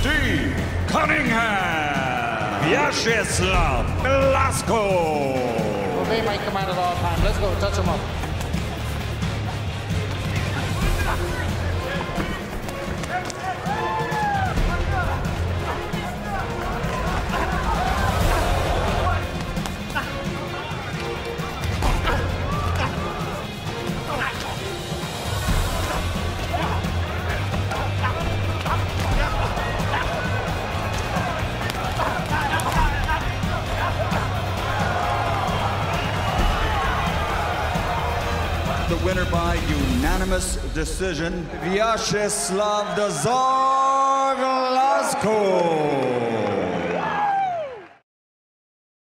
Steve Cunningham. Vyacheslav Glazkov. Obey my command at all times. Let's go. Touch him up. The winner by unanimous decision, Vyacheslav Dazar Glazkov.